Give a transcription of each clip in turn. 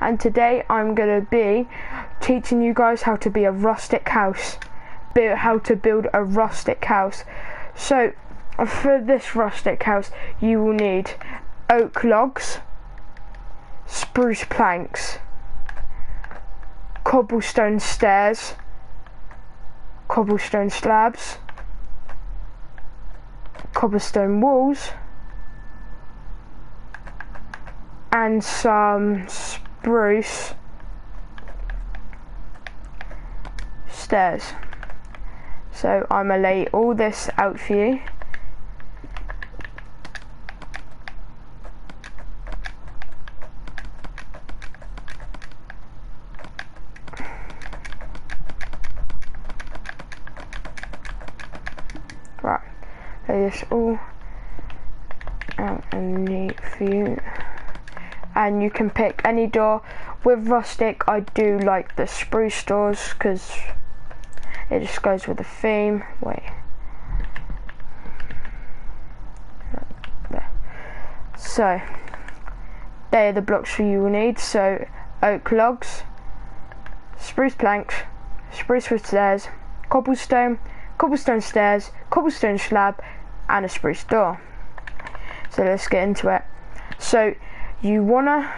and today I'm gonna be teaching you guys how to be a rustic house, how to build a rustic house. So for this rustic house, you will need oak logs, spruce planks, cobblestone stairs, cobblestone slabs, cobblestone walls, and some spruce stairs. So I'm gonna lay all this out for you. Right, lay this all out and neat for you and you can pick any door. With rustic, I do like the spruce doors because it just goes with the theme. Wait. There. So, they are the blocks you will need. So, oak logs, spruce planks, spruce with stairs, cobblestone, cobblestone stairs, cobblestone slab, and a spruce door. So let's get into it. So you wanna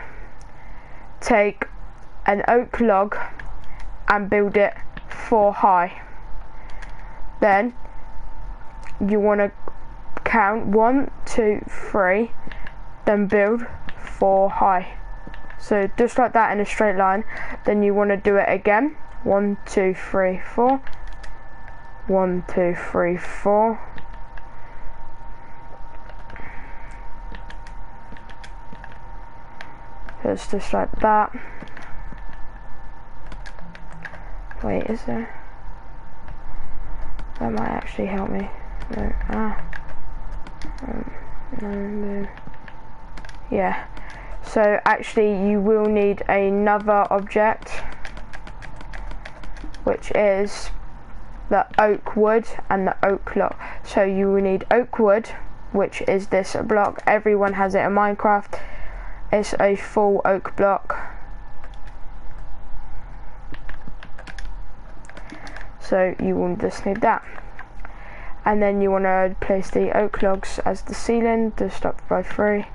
take an oak log and build it four high. Then you wanna count one, two, three, then build four high. So just like that in a straight line. Then you wanna do it again. One, two, three, four. One, two, three, four. It's just like that. Wait, is there? That might actually help me. No, ah. Um, no, no. Yeah. So actually you will need another object which is the oak wood and the oak block. So you will need oak wood which is this block. Everyone has it in Minecraft it's a full oak block. So you will just need that. And then you want to place the oak logs as the ceiling to stop by three.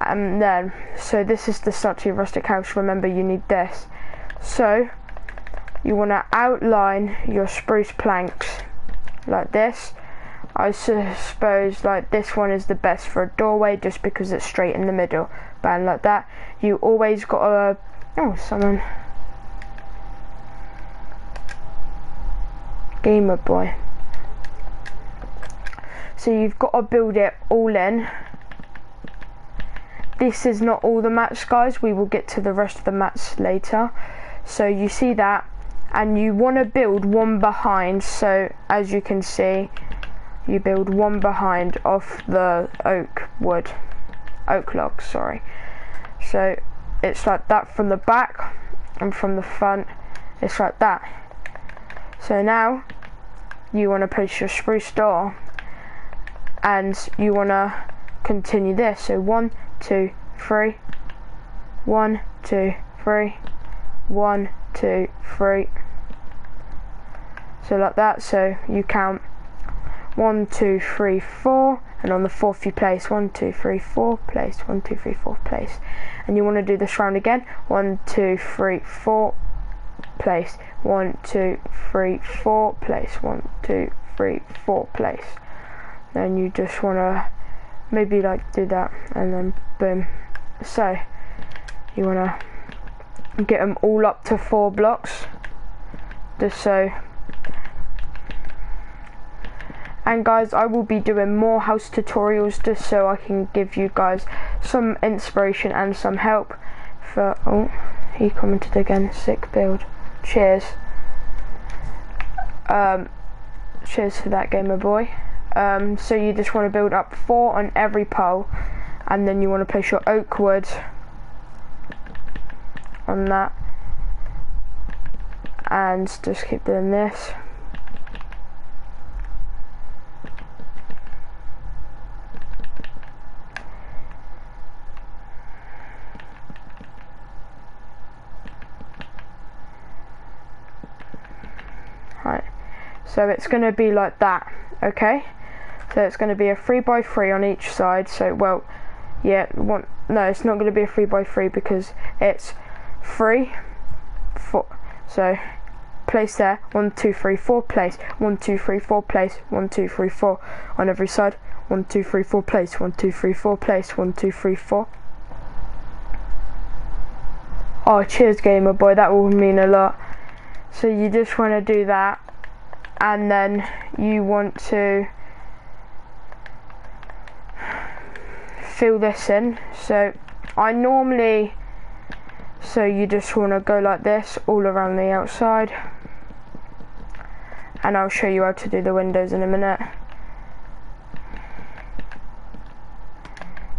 And then, so this is the statue rustic house. Remember, you need this. So you want to outline your spruce planks like this I suppose like this one is the best for a doorway just because it's straight in the middle. But like that, you always got a oh someone gamer boy. So you've got to build it all in. This is not all the mats, guys. We will get to the rest of the mats later. So you see that, and you want to build one behind. So as you can see, you build one behind off the oak wood, oak logs, sorry. So it's like that from the back and from the front, it's like that. So now you want to place your spruce door and you want to continue this. So one, two, three, one, two, three, one, two, three. So like that, so you count one, two, three, four, and on the fourth you place one, two, three, four, place, one, two, three, four, place. And you want to do this round again, one, two, three, four, place, one, two, three, four, place, one, two, three, four, place. Then you just want to maybe like do that, and then boom. So you want to get them all up to four blocks, just so and guys I will be doing more house tutorials just so I can give you guys some inspiration and some help for oh he commented again sick build. Cheers. Um cheers for that gamer boy. Um so you just want to build up four on every pole and then you want to place your oak wood on that. And just keep doing this So it's going to be like that, okay? So it's going to be a 3 by 3 on each side. So, well, yeah, one, no, it's not going to be a 3 by 3 because it's 3, 4. So, place there, one, two, three, four, place, one, two, three, four, place, one, two, three, four on every side, one, two, three, four, place, one, two, three, four, place, one, two, three, four. Oh, cheers, gamer boy, that will mean a lot. So you just want to do that, and then you want to fill this in. So I normally, so you just want to go like this all around the outside, and I'll show you how to do the windows in a minute.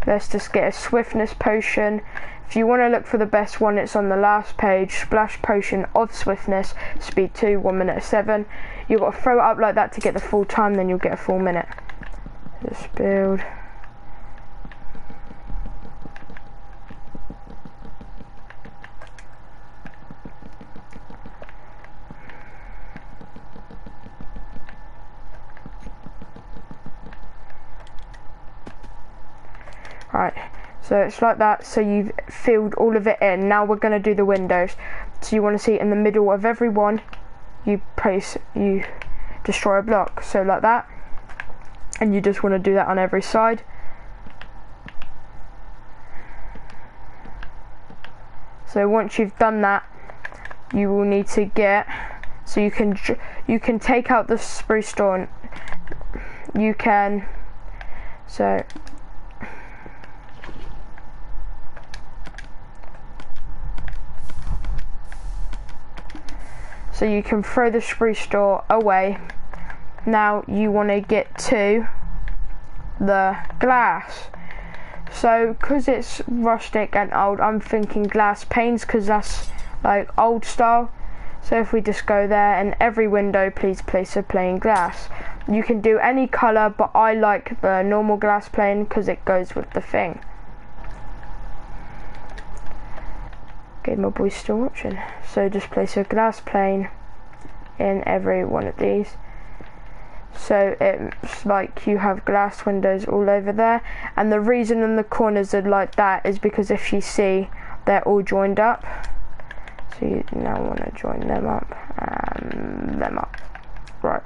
Let's just get a swiftness potion. If you want to look for the best one, it's on the last page. Splash potion of swiftness, speed 2, 1 minute 7. You've got to throw it up like that to get the full time, then you'll get a full minute. Just build. Right, so it's like that. So you've filled all of it in. Now we're going to do the windows. So you want to see in the middle of every one, you place, you destroy a block. So like that. And you just want to do that on every side. So once you've done that, you will need to get, so you can you can take out the spruce stone. You can, so so you can throw the spruce door away. Now you want to get to the glass. So because it's rustic and old I'm thinking glass panes because that's like old style. So if we just go there and every window please place a plain glass. You can do any color but I like the normal glass plane because it goes with the thing Okay, my boy's still watching. So just place a glass plane in every one of these. So it's like you have glass windows all over there. And the reason in the corners are like that is because if you see, they're all joined up. So you now want to join them up and them up. Right.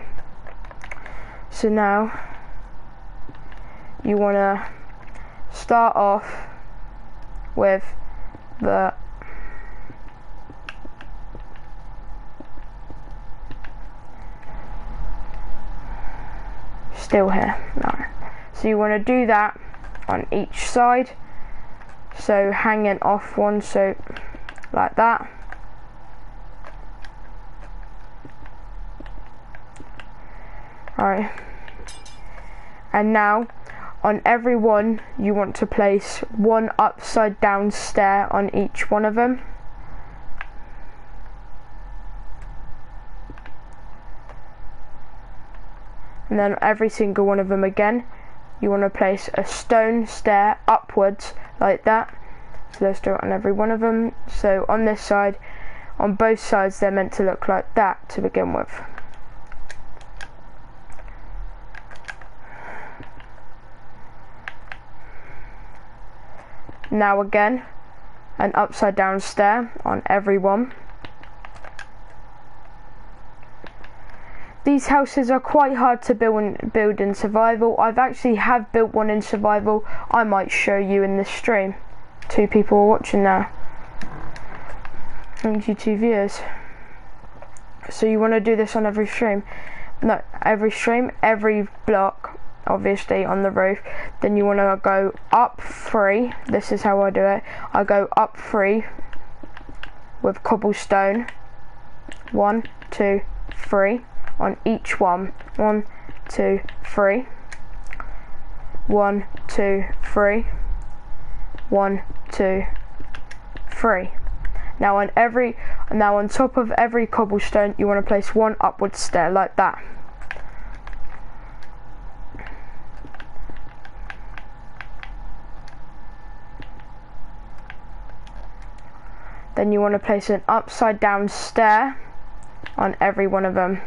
So now you want to start off with the still here. No. So you want to do that on each side. So hanging off one, so like that. Alright. And now on every one you want to place one upside down stair on each one of them. And then every single one of them again. You want to place a stone stair upwards like that. So let's do it on every one of them. So on this side on both sides they're meant to look like that to begin with. Now again an upside down stair on every one These houses are quite hard to build in, build in survival. I've actually have built one in survival. I might show you in this stream. Two people are watching now. Thank you, two viewers. So you want to do this on every stream? No, every stream, every block, obviously on the roof. Then you want to go up three. This is how I do it. I go up three with cobblestone. One, two, three on each one. One, two, three. One, two, three. One, two, three. Now on every now on top of every cobblestone you want to place one upward stair like that. Then you want to place an upside down stair on every one of them.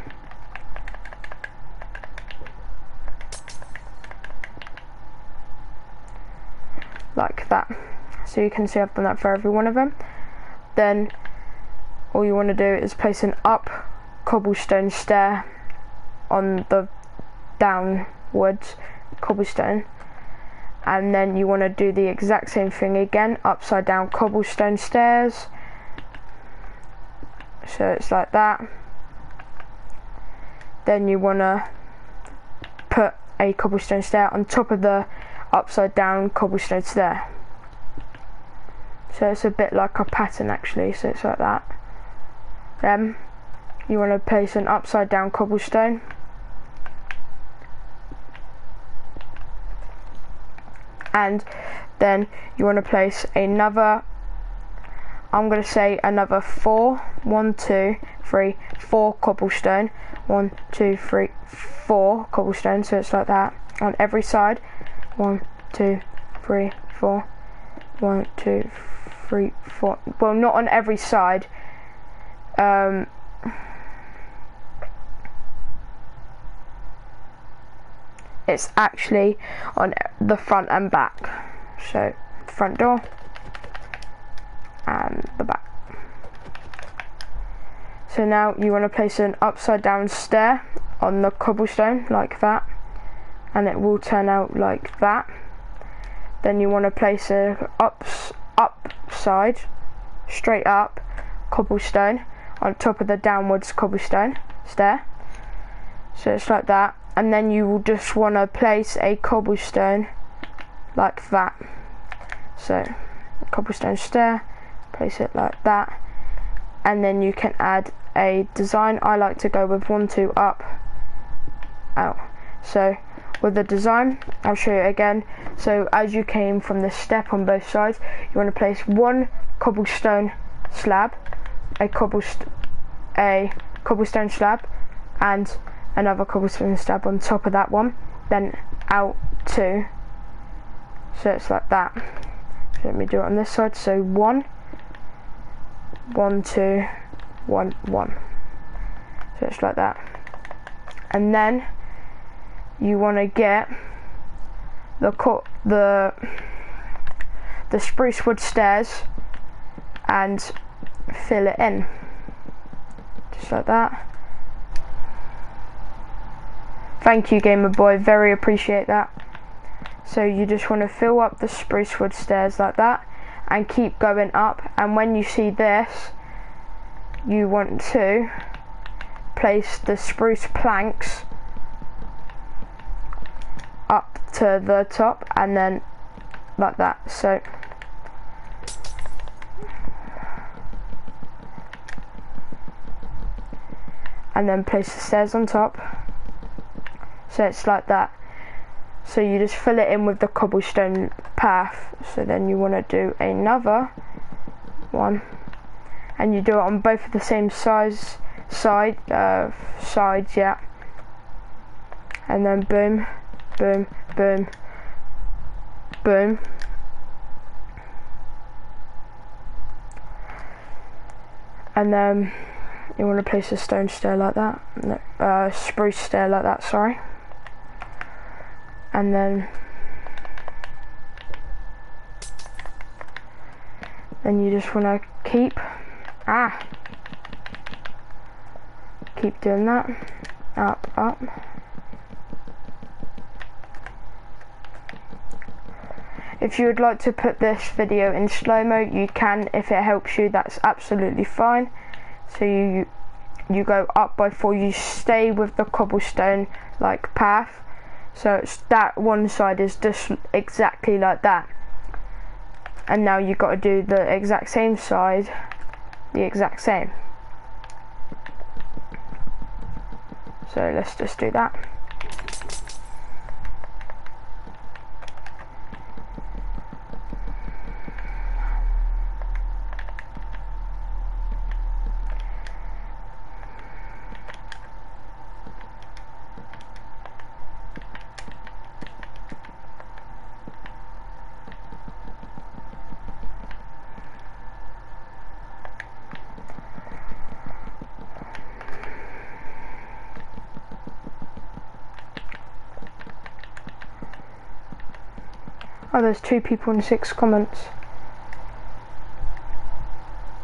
So you can see I've done that for every one of them. Then all you want to do is place an up cobblestone stair on the downwards cobblestone. And then you want to do the exact same thing again upside down cobblestone stairs. So it's like that. Then you want to put a cobblestone stair on top of the upside down cobblestone stair so it's a bit like a pattern actually so it's like that. Then you want to place an upside down cobblestone? And then you want to place another I'm going to say another four one two three four cobblestone. One two three four cobblestone so it's like that on every side one two three four one two three four well not on every side um, it's actually on the front and back. So front door and the back. So now you want to place an upside down stair on the cobblestone like that and it will turn out like that. Then you want to place a ups upside straight up cobblestone on top of the downwards cobblestone stair. So it's like that. And then you will just want to place a cobblestone like that. So cobblestone stair place it like that. And then you can add a design. I like to go with one two up out. So with the design I'll show you again so as you came from the step on both sides you want to place one cobblestone slab a cobblestone a cobblestone slab and another cobblestone slab on top of that one, then out two. So it's like that. So let me do it on this side. So one, one, two, one, one. So it's like that. And then you want to get the the the spruce wood stairs and fill it in just like that Thank you, Gamer Boy. Very appreciate that. So you just want to fill up the spruce wood stairs like that and keep going up. And when you see this, you want to place the spruce planks up to the top and then like that. So and then place the stairs on top. So it's like that. So you just fill it in with the cobblestone path. So then you want to do another one. And you do it on both of the same size side uh, sides yeah. And then boom boom boom boom. And then you want to place a stone stair like that? No, uh, spruce stair like that sorry. And then then you just want to keep ah. Keep doing that. Up up if you would like to put this video in slow-mo you can if it helps you that's absolutely fine so you you go up by four, you stay with the cobblestone like path so it's that one side is just exactly like that. And now you've got to do the exact same side, the exact same. So let's just do that. Oh, there's two people in six comments.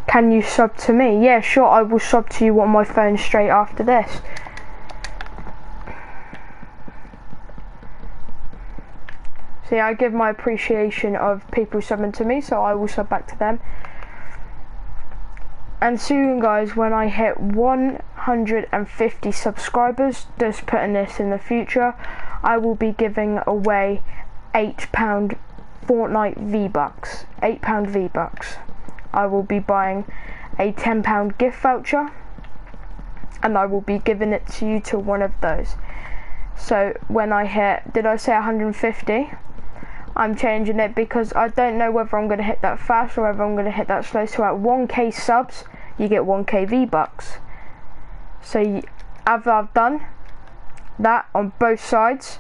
can you sub to me? Yeah, sure, I will sub to you on my phone straight after this. See, I give my appreciation of people subbing to me, so I will sub back to them. And soon, guys, when I hit 150 subscribers, just putting this in the future, I will be giving away £8 Fortnite V-Bucks. £8 V-Bucks. I will be buying a £10 gift voucher and I will be giving it to you to one of those. So when I hit, did I say 150? I'm changing it because I don't know whether I'm going to hit that fast or whether I'm going to hit that slow. So at 1k subs, you get 1k V-Bucks. So you, after I've done that on both sides,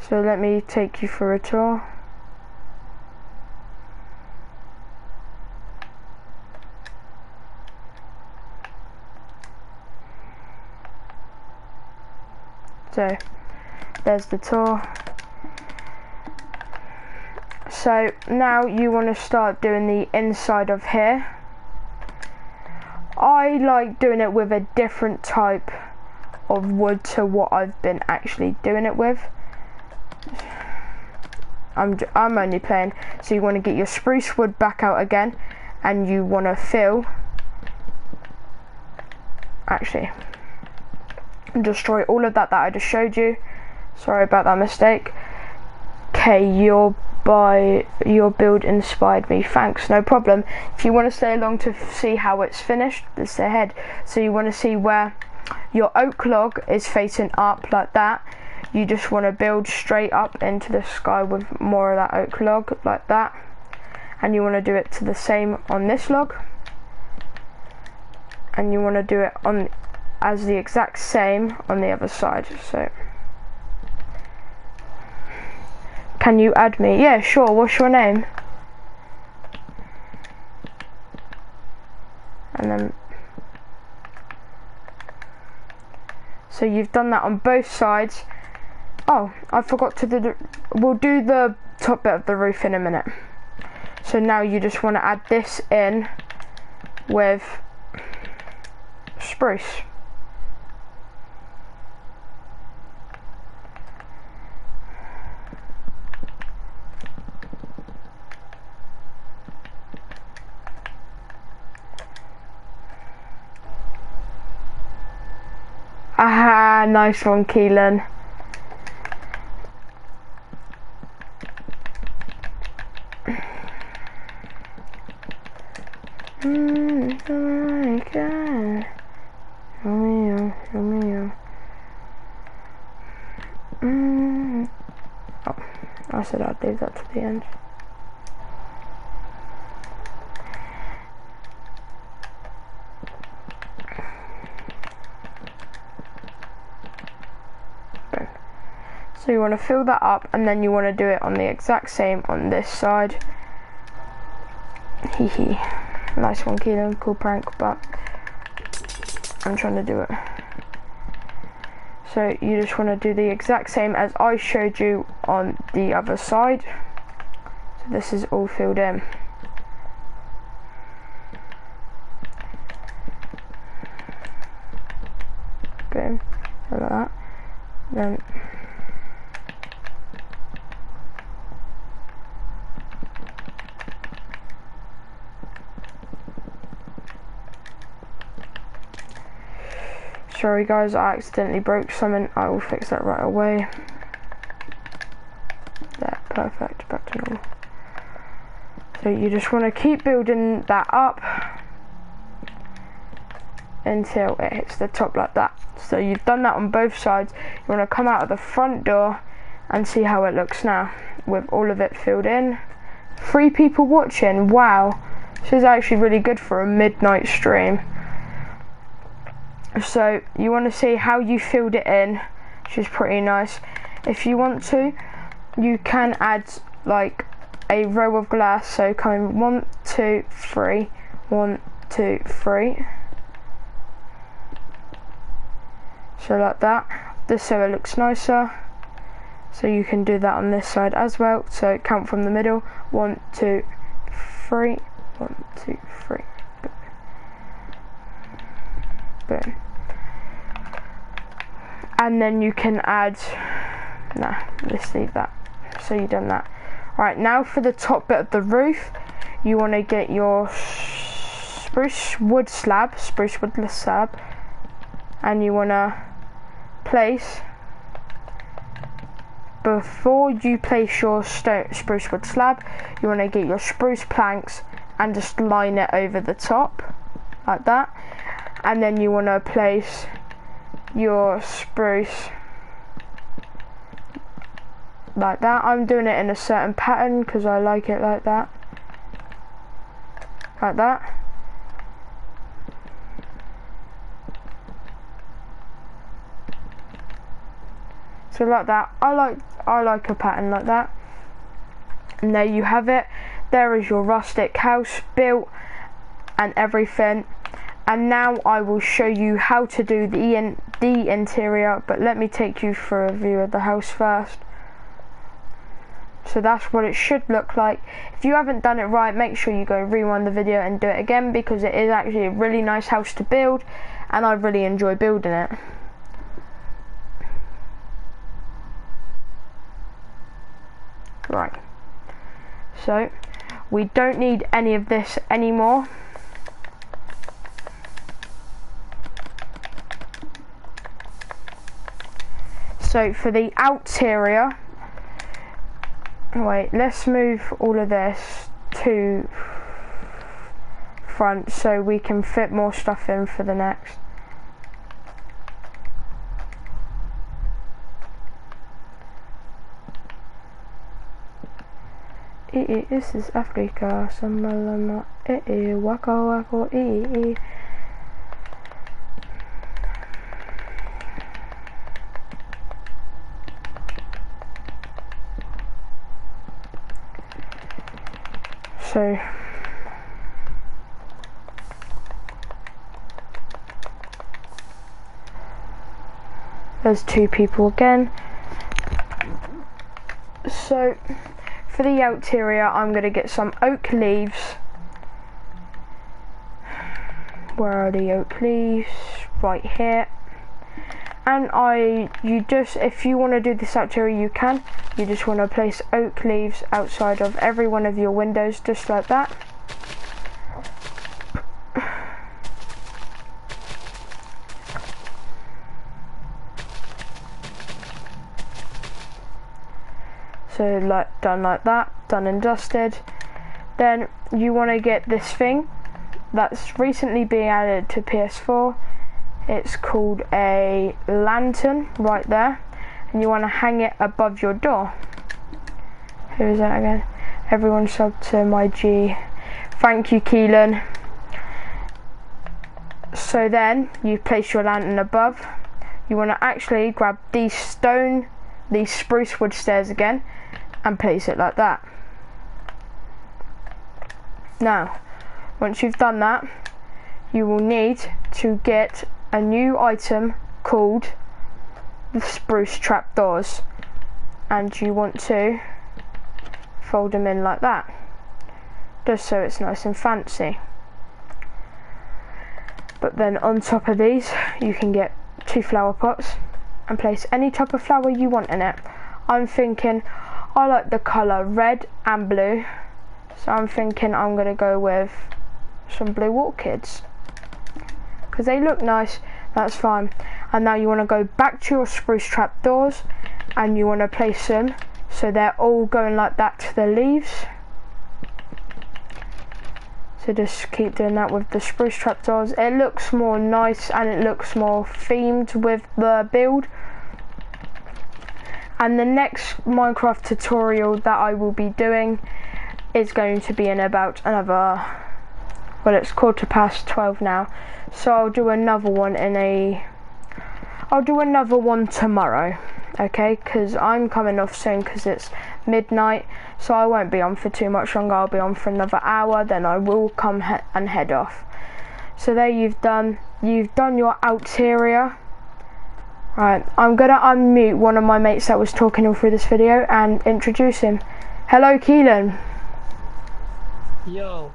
so let me take you for a tour. So there's the tour. So now you want to start doing the inside of here. I like doing it with a different type of wood to what I've been actually doing it with. I'm, I'm only playing, so you want to get your spruce wood back out again and you want to fill actually destroy all of that that I just showed you. Sorry about that mistake. Okay, your by your build inspired me. Thanks, no problem. If you want to stay along to see how it's finished, let's ahead. So you want to see where your oak log is facing up like that. You just want to build straight up into the sky with more of that oak log like that. And you want to do it to the same on this log. And you want to do it on as the exact same on the other side. So, can you add me? Yeah, sure. What's your name? And then, so you've done that on both sides. Oh, I forgot to do we'll do the top bit of the roof in a minute. So now you just want to add this in with spruce. Aha, nice one, Keelan. Mm, oh, I said I'd leave that to the end. So you want to fill that up and then you want to do it on the exact same on this side. Hee hee. Nice one, Keelan. Cool prank, but I'm trying to do it. So you just want to do the exact same as I showed you on the other side. So this is all filled in. Boom. Like that. Then Sorry guys, I accidentally broke something. I will fix that right away. There, perfect, back to normal. So you just want to keep building that up until it hits the top like that. So you've done that on both sides. You want to come out of the front door and see how it looks now with all of it filled in. Three people watching, wow. This is actually really good for a midnight stream. So you want to see how you filled it in, which is pretty nice. If you want to, you can add like a row of glass. So coming one, two, three, one, two, three. So like that, this so it looks nicer. So you can do that on this side as well. So count from the middle. One, two, three. One, two, three. Good. Boom. And then you can add, nah, let's leave that. So you've done that. Right, now for the top bit of the roof, you want to get your spruce wood slab, spruce wood slab, and you want to place before you place your spruce wood slab, you want to get your spruce planks and just line it over the top like that. And then you want to place your spruce like that. I'm doing it in a certain pattern because I like it like that. Like that. So like that. I like I like a pattern like that. And there you have it. There is your rustic house built and everything. And now I will show you how to do the, in the interior, but let me take you for a view of the house first. So that's what it should look like. If you haven't done it right, make sure you go rewind the video and do it again because it is actually a really nice house to build and I really enjoy building it. Right. So, we don't need any of this anymore. So for the outerior, wait, let's move all of this to front so we can fit more stuff in for the next. this is Africa, Samalama, ee, waka waka, ee. So, there's two people again. So, for the exterior, I'm going to get some oak leaves. Where are the oak leaves? Right here. And I, you just, if you want to do this exterior, you can. You just want to place oak leaves outside of every one of your windows, just like that. So like done like that done and dusted. Then you want to get this thing that's recently being added to PS4 it's called a lantern right there and you want to hang it above your door. Who is that again? Everyone sub to my G. Thank you Keelan. So then you place your lantern above. You want to actually grab these stone these spruce wood stairs again and place it like that. Now, once you've done that, you will need to get a new item called the spruce trapdoors and you want to fold them in like that just so it's nice and fancy but then on top of these you can get two flower pots and place any type of flower you want in it I'm thinking I like the colour red and blue. So I'm thinking I'm going to go with some blue orchids. Because they look nice, that's fine. And now you want to go back to your spruce trapdoors and you want to place them so they're all going like that to the leaves. So just keep doing that with the spruce trapdoors. It looks more nice and it looks more themed with the build and the next Minecraft tutorial that I will be doing is going to be in about another well it's quarter past 12 now. So I'll do another one in a I'll do another one tomorrow okay? Because I'm coming off soon because it's midnight. So I won't be on for too much longer. I'll be on for another hour. Then I will come he and head off. So there you've done. You've done your outerior Right, I'm gonna unmute one of my mates that was talking all through this video and introduce him. Hello, Keelan. Yo.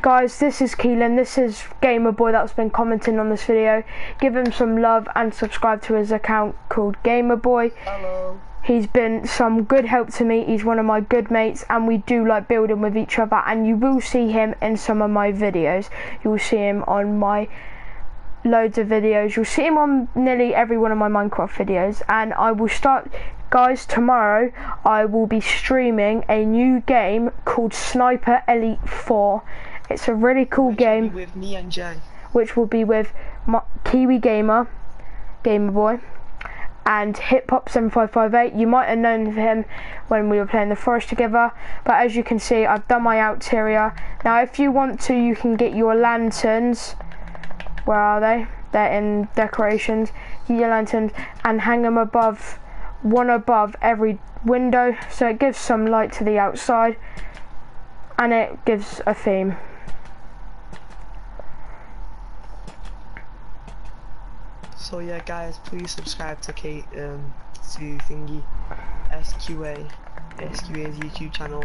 guys, this is Keelan. This is Gamer Boy that's been commenting on this video. Give him some love and subscribe to his account called Gamer Boy. Hello. He's been some good help to me. He's one of my good mates, and we do like building with each other. And you will see him in some of my videos. You will see him on my loads of videos. You'll see him on nearly every one of my Minecraft videos. And I will start, guys, tomorrow I will be streaming a new game called Sniper Elite 4. It's a really cool Which game With me and Jay. which will be with my, Kiwi Gamer, Gamer Boy, and Hip Hop 7558. You might have known him when we were playing the forest together, but as you can see, I've done my exterior. Now, if you want to, you can get your lanterns. Where are they? They're in decorations. Your lanterns and hang them above, one above every window, so it gives some light to the outside, and it gives a theme. So yeah, guys, please subscribe to Kate um to thingy SQA SQA's YouTube channel.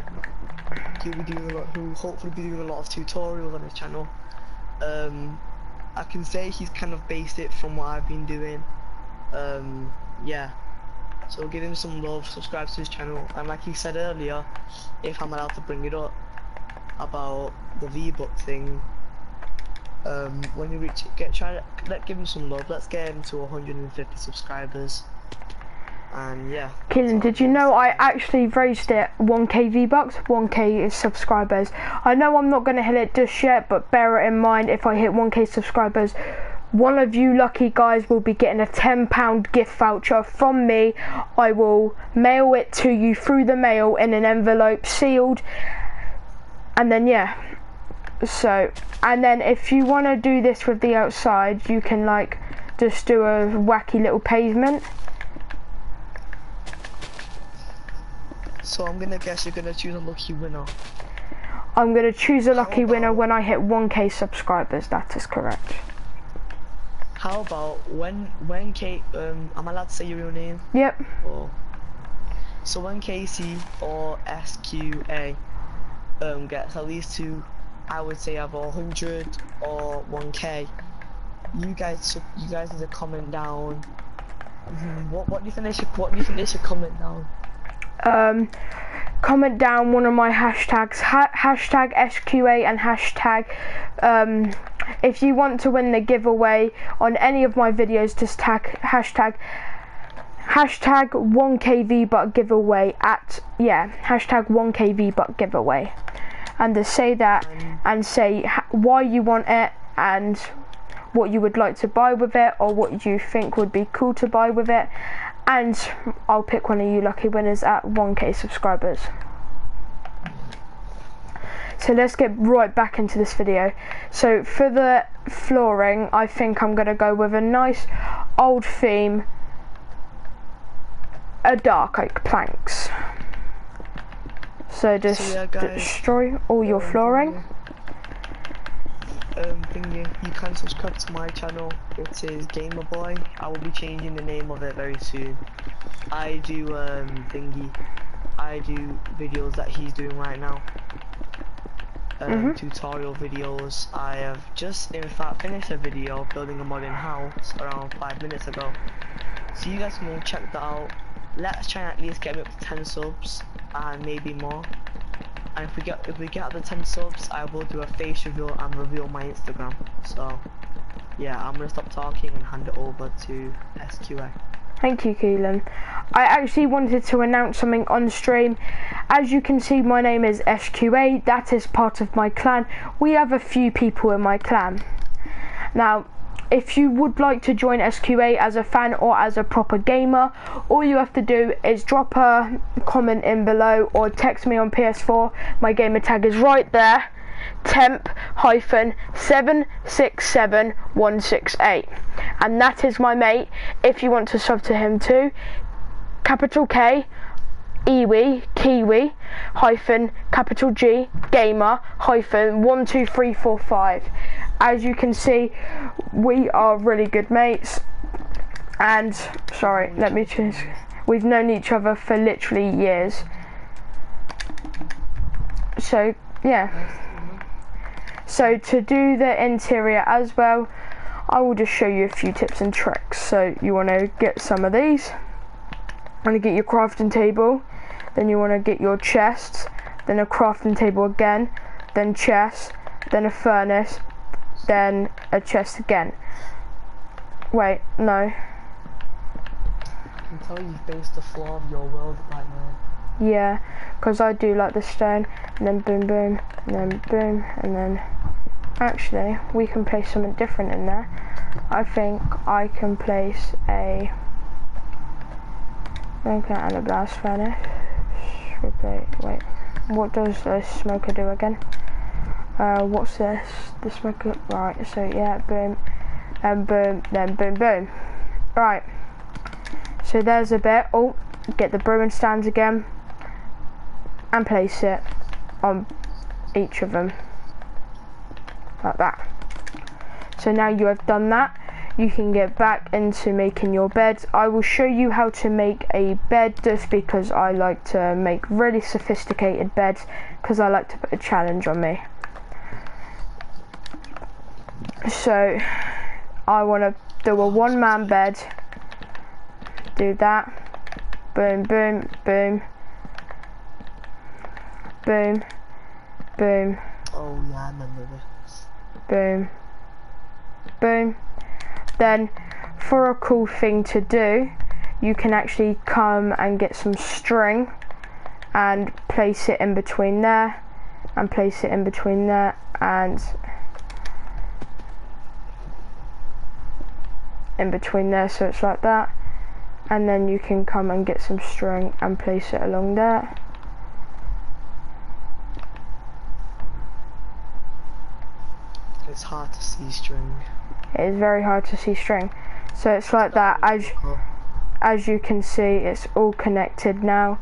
He will be doing a lot. He will hopefully be doing a lot of tutorials on his channel. Um, I can say he's kind of based it from what I've been doing. Um, yeah. So give him some love, subscribe to his channel, and like he said earlier, if I'm allowed to bring it up about the V-Buck thing, um, when you reach get try let give him some love. Let's get him to 150 subscribers. And yeah. Killen, did you know I actually raised it 1k V-Bucks, 1k subscribers? I know I'm not going to hit it just yet, but bear it in mind if I hit 1k subscribers, one of you lucky guys will be getting a £10 gift voucher from me. I will mail it to you through the mail in an envelope sealed. And then, yeah. So, and then if you want to do this with the outside, you can like just do a wacky little pavement. So I'm gonna guess you're gonna choose a lucky winner. I'm going to choose a lucky winner when I hit 1k subscribers. That is correct. How about when when Kate um am I'm allowed to say your real name Yep. or so when Casey or SQA um gets at least two I would say either 100 or 1k you guys you guys need to comment down Mhm, what what do you think they should what do you think they should comment down Um, comment down one of my hashtags, ha- hashtag SQA and hashtag. Um, if you want to win the giveaway on any of my videos, just tag hashtag hashtag 1kv but giveaway at yeah hashtag 1kv but giveaway and to say that and say why you want it and what you would like to buy with it or what you think would be cool to buy with it and I'll pick one of you lucky winners at 1k subscribers. So let's get right back into this video. So for the flooring I think I'm gonna go with a nice old theme a dark oak planks. So just yeah, destroy all your flooring um thingy, you can subscribe to my channel. It is gamer boy. I will be changing the name of it very soon. I do um thingy. I do videos that he's doing right now. Um, Mhm. tutorial videos. I have just in fact finished a video building a modern house around five minutes ago. So you guys can check that out. Let's try and at least get up to 10 subs and maybe more and if we get if we get the 10 subs, I will do a face reveal and reveal my Instagram. So yeah, I'm gonna stop talking and hand it over to SQA. Thank you, Keelan. I actually wanted to announce something on stream. As you can see, my name is SQA. That is part of my clan. We have a few people in my clan. Now, if you would like to join SQA as a fan or as a proper gamer, all you have to do is drop a comment in below or text me on PS4. My gamer tag is right there. Temp hyphen seven six seven one six eight, and that is my mate. If you want to sub to him too, capital K Iwi Kiwi hyphen capital G Gamer hyphen one two three four five. As you can see, we are really good mates. And sorry, let me choose. We've known each other for literally years. So yeah. So to do the interior as well, I will just show you a few tips and tricks. So you want to get some of these. You Want to get your crafting table, then you want to get your chests, then a crafting table again, then chest, then a furnace, then a chest again. Wait, no. I can tell you've based the floor of your world right now. Yeah, because I do like the stone, and then boom, boom, and then boom, and then actually we can place something different in there. I think I can place a okay, and a blast furnace. Wait, what does the smoker do again? Uh, what's this? This The smoker. Right. So yeah, boom, and boom, then boom, boom. Right. So there's a bit. Oh, get the brewing stands again and place it on each of them like that so now you have done that you can get back into making your beds I will show you how to make a bed just because I like to make really sophisticated beds because I like to put a challenge on me so I want to do a one man bed do that boom boom boom boom boom Oh yeah, I remember this. boom, boom. Then, for a cool thing to do, you can actually come and get some string and place it in between there, and place it in between there, and in between there, so it's like that. And then you can come and get some string and place it along there. It's hard to see string. It is very hard to see string. So it's like that as as you can see it's all connected now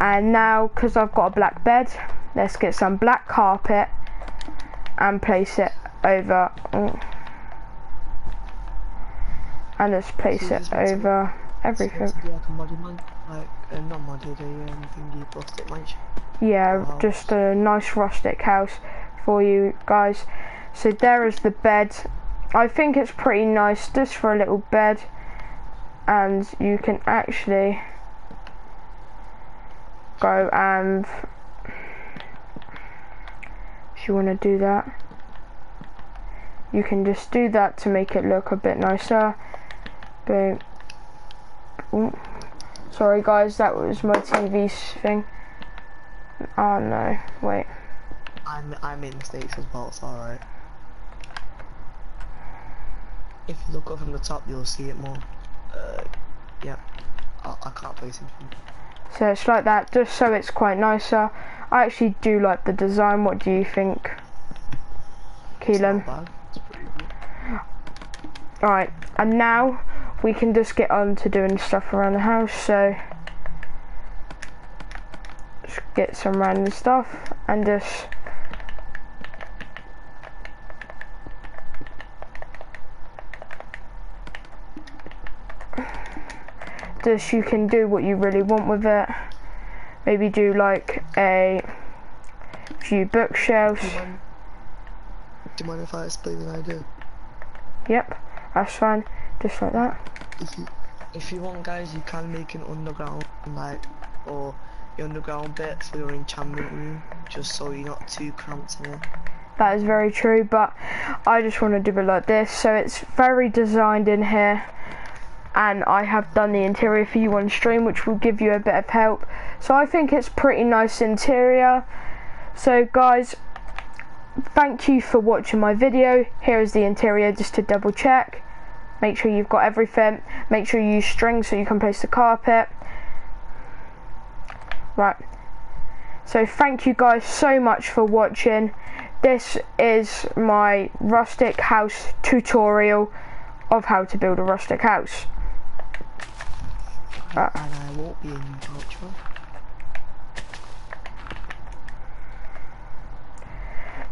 and now because I've got a black bed let's get some black carpet and place it over oh. And let's place So it to- over everything. Meant like a like uh, not modded, um, thingy rustic mansion. yeah Wow. just a nice rustic house for you guys. So there is the bed. I think it's pretty nice just for a little bed. And you can actually go and if you want to do that you can just do that to make it look a bit nicer boom Ooh. sorry guys that was my TV thing oh no wait I'm I made mistakes as well. It's alright. If you look up from the top, you'll see it more. Uh, yeah. I, I can't place it. So it's like that, just so it's quite nicer. I actually do like the design. What do you think, Keelan? not bad. It's pretty good. Alright, and now we can just get on to doing stuff around the house. So just get some random stuff and just just you can do what you really want with it. Maybe do like a few bookshelves. Do you mind? Do you mind if I explain an idea? Yep, that's fine. Just like that. If you if you want, guys, you can make an underground like or your underground bit for your enchantment room, just so you're not too cramped in it. That is very true, but I just want to do it like this. So it's very designed in here. And I have done the interior for you on stream, which will give you a bit of help. So I think it's pretty nice interior. So guys, thank you for watching my video. Here is the interior just to double check. Make sure you've got everything. Make sure you use string so you can place the carpet. Right. So thank you guys so much for watching. This is my rustic house tutorial of how to build a rustic house. Uh. and I won't be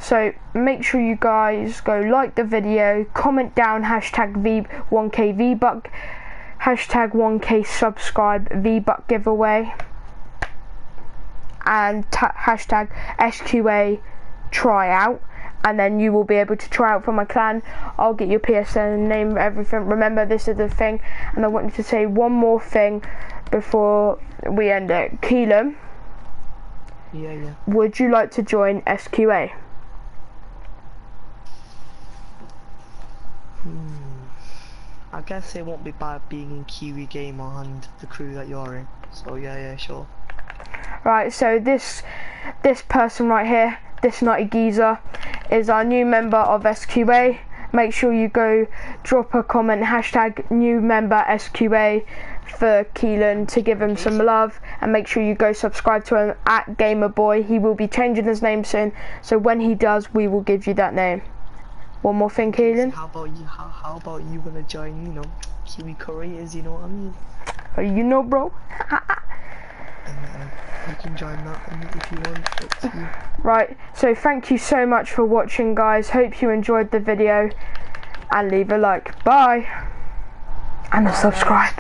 So make sure you guys go like the video, comment down hashtag V1K VBuck, hashtag 1K subscribe VBuck giveaway, and ta- hashtag SQA tryout. and then you will be able to try out for my clan. I'll get your PSN name, everything. Remember, this is the thing, and I want you to say one more thing before we end it. Keelan, Yeah, yeah. would you like to join SQA? I guess it won't be bad being in Kiwi Gamer and the crew that you're in. So yeah, yeah, sure. Right, so this this person right here, this nutty geezer, is our new member of SQA. Make sure you go drop a comment hashtag new member SQA for Keelan to give him some love and make sure you go subscribe to him at Gamer Boy. He will be changing his name soon, so when he does we will give you that name. One more thing, Keelan. How about you? How, how about you gonna join? You know, Kiwi Couriers. You know what I mean? Uh, You know bro. And, uh, you can join that if you want. You. Right, so thank you so much for watching guys. Hope you enjoyed the video and leave a like. Bye. And a subscribe.